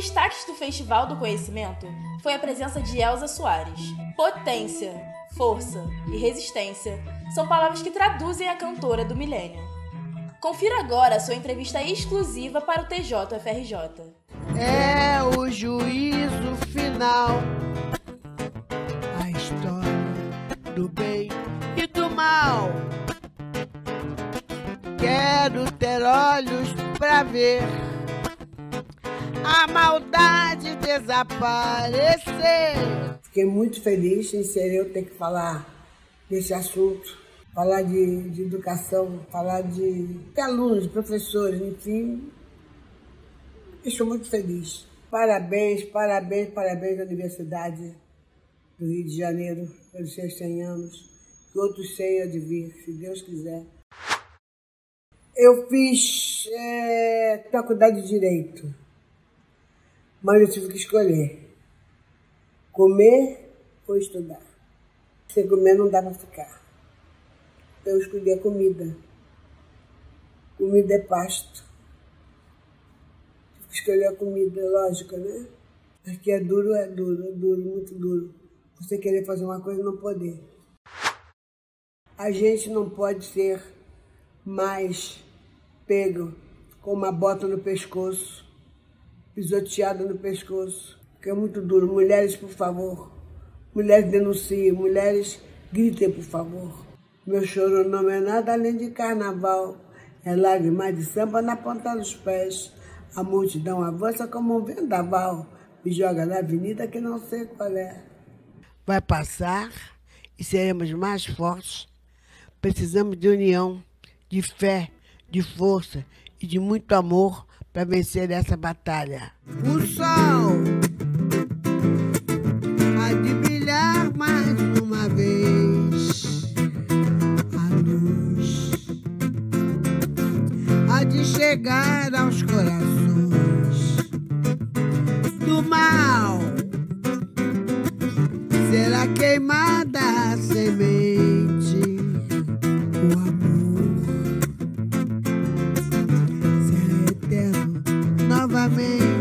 destaques do Festival do Conhecimento foi a presença de Elza Soares. Potência, força e resistência são palavras que traduzem a cantora do milênio. Confira agora a sua entrevista exclusiva para o TJFRJ. É o juízo final, a história do bem e do mal. Quero ter olhos para ver a maldade desaparecer. Fiquei muito feliz em ser eu ter que falar desse assunto, falar de, de educação, falar de, de alunos, professores, enfim. Estou muito feliz. Parabéns, parabéns, parabéns à Universidade do Rio de Janeiro pelos seus 100 anos. Que outros 100 há de vir, se Deus quiser. Eu fiz é, faculdade de Direito mas eu tive que escolher comer ou estudar. Sem comer não dá para ficar. Então eu escolhi a comida. Comida é pasto. Tive que escolher a comida, lógico, né? Porque é duro, é duro, é duro, muito duro. Você querer fazer uma coisa e não poder. A gente não pode ser mais pego com uma bota no pescoço pisoteada no pescoço, que é muito duro. Mulheres, por favor. Mulheres denunciem, mulheres gritem, por favor. Meu choro não é nada além de carnaval. É lágrima de samba na ponta dos pés. A multidão avança como um vendaval. Me joga na avenida que não sei qual é. Vai passar e seremos mais fortes. Precisamos de união, de fé, de força e de muito amor para vencer essa batalha. O sol há de brilhar mais uma vez. A luz há de chegar aos corações do mal. Será queimada a semente Lávame